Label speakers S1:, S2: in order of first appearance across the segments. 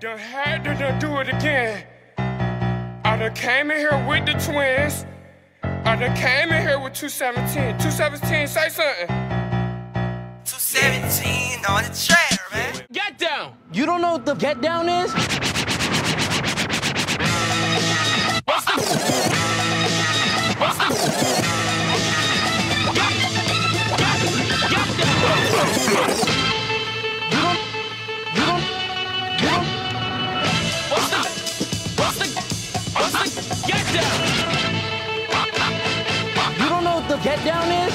S1: done had to done do it again. I done came in here with the twins. I done came in here with 217. 217, say something.
S2: 217 on the track, man.
S1: Get down.
S3: You don't know what the get down is? You don't know what the get down is?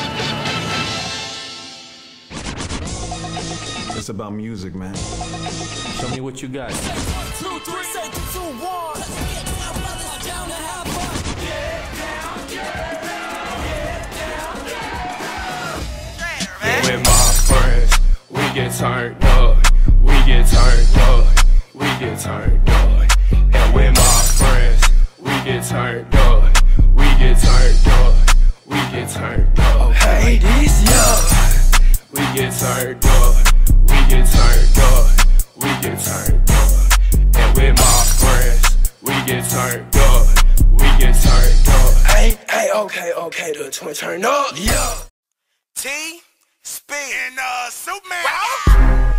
S4: It's about music, man.
S5: Show me what you got.
S2: Two, three, say two, two, one. Let's get down, brothers, down to have fun.
S1: With my friends, we get turned up. We get turned up. We get turned turned up. We get turned up. We get turned up. And with my friends, we get turned up. We get turned up.
S2: Hey, hey, okay, okay, the twin turn up. Yeah. T, spin. And, uh, Superman. Hey.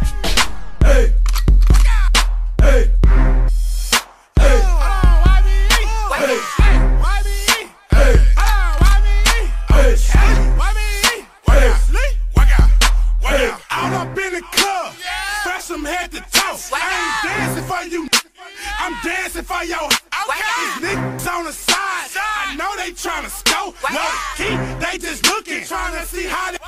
S6: Fresh from head to toe. I ain't dancing for you, I'm dancing for your. These niggas on the side, I know they tryna scope. Low key, they just looking, tryna see how they